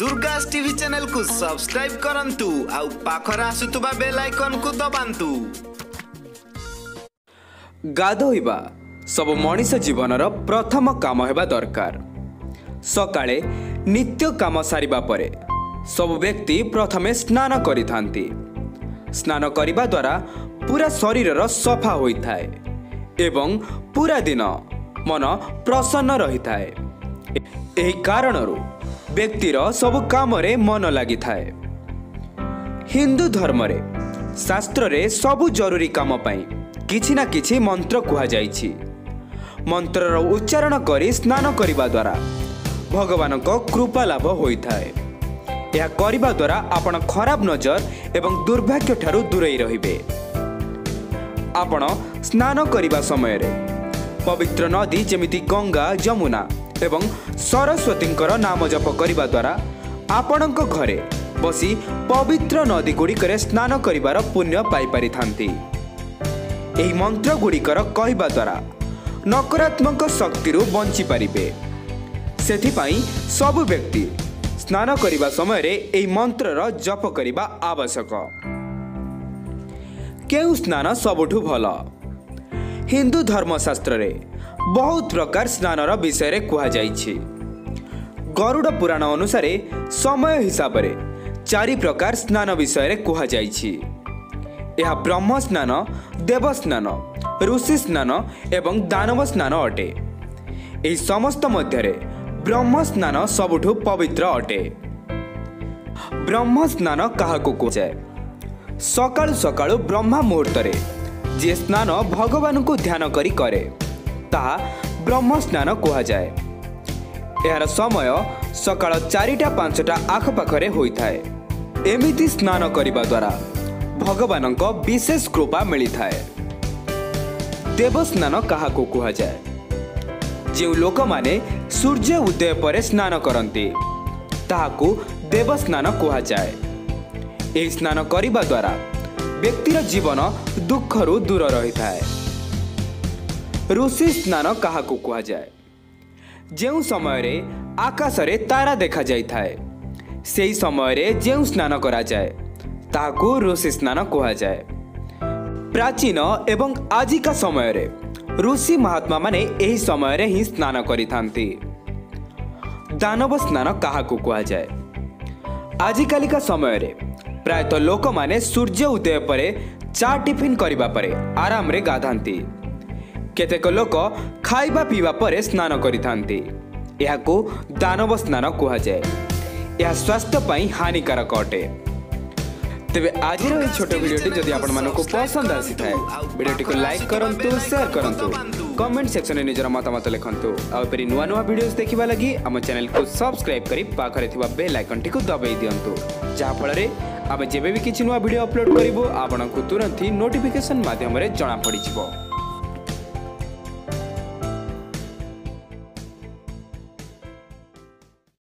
ଦୁର୍ଗାସ୍ TV ଚ୍ୟାନେଲକୁ କରନ୍ତୁ ଆଉ ପାଖରେ ଆସୁଥିବା ବେଲ୍ ଆଇକନକୁ ଦବାନ୍ତୁ। ଗାଧୋଇବା ସବୁ ମଣିଷ ଜୀବନର ପ୍ରଥମ କାମ ହେବା ଦରକାର। ସକାଳେ ନିତ୍ୟ କାମ ସାରିବା ପରେ ସବୁ ବ୍ୟକ୍ତି ପ୍ରଥମେ ସ୍ନାନ କରିଥାନ୍ତି। ସ୍ନାନ କରିବା ଦ୍ୱାରା ପୁରା ଶରୀରର ସଫା ହୋଇଥାଏ ଏବଂ ପୁରା ଦିନ ମନ ପ୍ରସନ୍ନ ରହିଥାଏ। ଏହି କାରଣରୁ ବ୍ୟକ୍ତିର ସବୁ କାମରେ ମନ ଲାଗିଥାଏ। ହିନ୍ଦୁ ଧର୍ମରେ ଶାସ୍ତ୍ରରେ ସବୁ ଜରୁରୀ କାମ ପାଇଁ କିଛି ନା କିଛି ମନ୍ତ୍ର କୁହାଯାଇଛି। ମନ୍ତ୍ରର ଉଚ୍ଚାରଣ କରି ସ୍ନାନ କରିବା ଦ୍ୱାରା ଭଗବାନଙ୍କ କୃପା ଲାଭ ହୋଇଥାଏ। ଏହା କରିବା ଦ୍ୱାରା ଆପଣ ଖରାପ ନଜର ଏବଂ ଦୁର୍ଭାଗ୍ୟ ଠାରୁ ଦୂରେଇ ରହିବେ। ଆପଣ ସ୍ନାନ କରିବା ସମୟରେ ପବିତ୍ର ନଦୀ ଯେମିତି ଗଙ୍ଗା ଯମୁନା ଏବଂ ସରସ୍ୱତୀଙ୍କର ନାମ ଜପ କରିବା ଦ୍ୱାରା ଆପଣଙ୍କ ଘରେ ବସି ପବିତ୍ର ନଦୀ ଗୁଡ଼ିକରେ ସ୍ନାନ କରିବାର ପୁଣ୍ୟ ପାଇପାରିଥାନ୍ତି। ଏହି ମନ୍ତ୍ର ଗୁଡ଼ିକର କହିବା ଦ୍ୱାରା ନକାରାତ୍ମକ ଶକ୍ତିରୁ ବଞ୍ଚିପାରିବେ। ସେଥିପାଇଁ ସବୁ ବ୍ୟକ୍ତି ସ୍ନାନ କରିବା ସମୟରେ ଏହି ମନ୍ତ୍ରର ଜପ କରିବା ଆବଶ୍ୟକ। କେଉଁ ସ୍ନାନ ସବୁଠୁ ଭଲ? ହିନ୍ଦୁ ଧର୍ମଶାସ୍ତ୍ରରେ ବହୁତ ପ୍ରକାର ସ୍ନାନର ବିଷୟରେ କୁହାଯାଇଛି। ଗରୁଡ଼ ପୁରାଣ ଅନୁସାରେ ସମୟ ହିସାବରେ ଚାରି ପ୍ରକାର ସ୍ନାନ ବିଷୟରେ କୁହାଯାଇଛି। ଏହା ବ୍ରହ୍ମ ସ୍ନାନ ଦେବ ସ୍ନାନ ଋଷି ସ୍ନାନ ଏବଂ ଦାନବ ସ୍ନାନ ଅଟେ। ଏହି ସମସ୍ତ ମଧ୍ୟରେ ବ୍ରହ୍ମ ସ୍ନାନ ସବୁଠୁ ପବିତ୍ର ଅଟେ। ବ୍ରହ୍ମ ସ୍ନାନ କାହାକୁ କୁହାଯାଏ? ସକାଳୁ ସକାଳୁ ବ୍ରହ୍ମା ମୁହୂର୍ତ୍ତରେ ଯିଏ ସ୍ନାନ ଭଗବାନଙ୍କୁ ଧ୍ୟାନ କରି କରେ। ତାହା ବ୍ରହ୍ମ ସ୍ନାନ କୁହାଯାଏ। ଏହାର ସମୟ ସକାଳ ଚାରିଟା ପାଞ୍ଚଟା ଆଖପାଖରେ ହୋଇଥାଏ। ଏମିତି ସ୍ନାନ କରିବା ଦ୍ୱାରା ଭଗବାନଙ୍କ ବିଶେଷ କୃପା ମିଳିଥାଏ। ଦେବସ୍ନାନ କାହାକୁ କୁହାଯାଏ? ଯେଉଁ ଲୋକମାନେ ସୂର୍ଯ୍ୟ ଉଦୟ ପରେ ସ୍ନାନ କରନ୍ତି ତାହାକୁ ଦେବସ୍ନାନ କୁହାଯାଏ। ଏହି ସ୍ନାନ କରିବା ଦ୍ୱାରା ବ୍ୟକ୍ତିର ଜୀବନ ଦୁଃଖରୁ ଦୂର ରହିଥାଏ। ଋଷି ସ୍ନାନ କାହାକୁ କୁହାଯାଏ? ଯେଉଁ ସମୟରେ ଆକାଶରେ ତାରା ଦେଖାଯାଇଥାଏ ସେହି ସମୟରେ ଯେଉଁ ସ୍ନାନ କରାଯାଏ ତାହାକୁ ଋଷି ସ୍ନାନ କୁହାଯାଏ। ପ୍ରାଚୀନ ଏବଂ ଆଜିକା ସମୟରେ ଋଷି ମହାତ୍ମାମାନେ ଏହି ସମୟରେ ହିଁ ସ୍ନାନ କରିଥାନ୍ତି। ଦାନବ ସ୍ନାନ କାହାକୁ କୁହାଯାଏ? ଆଜିକାଲିକା ସମୟରେ ପ୍ରାୟତଃ ଲୋକମାନେ ସୂର୍ଯ୍ୟ ଉଦୟ ପରେ ଚା ଟିଫିନ୍ କରିବା ପରେ ଆରାମରେ ଗାଧାନ୍ତି। କେତେକ ଲୋକ ଖାଇବା ପିଇବା ପରେ ସ୍ନାନ କରିଥାନ୍ତି। ଏହାକୁ ଦାନବ ସ୍ନାନ କୁହାଯାଏ। ଏହା ସ୍ୱାସ୍ଥ୍ୟ ପାଇଁ ହାନିକାରକ ଅଟେ। ତେବେ ଆଜିର ଏହି ଛୋଟ ଭିଡ଼ିଓଟି ଯଦି ଆପଣମାନଙ୍କୁ ପସନ୍ଦ ଆସିଥାଏ ଭିଡ଼ିଓଟିକୁ ଲାଇକ୍ କରନ୍ତୁ ସେୟାର କରନ୍ତୁ କମେଣ୍ଟ ସେକ୍ସନରେ ନିଜର ମତାମତ ଲେଖନ୍ତୁ। ଆଉ ଏପରି ନୂଆ ନୂଆ ଭିଡ଼ିଓସ୍ ଦେଖିବା ଲାଗି ଆମ ଚ୍ୟାନେଲକୁ ସବସ୍କ୍ରାଇବ୍ କରି ପାଖରେ ଥିବା ବେଲ୍ ଆଇକନ୍ଟିକୁ ଦବାଇ ଦିଅନ୍ତୁ। ଯାହାଫଳରେ ଆମେ ଯେବେ ବି କିଛି ନୂଆ ଭିଡ଼ିଓ ଅପଲୋଡ଼ କରିବୁ ଆପଣଙ୍କୁ ତୁରନ୍ତ ହିଁ ନୋଟିଫିକେସନ୍ ମାଧ୍ୟମରେ ଜଣାପଡ଼ିଯିବ।